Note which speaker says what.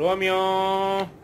Speaker 1: 로미오.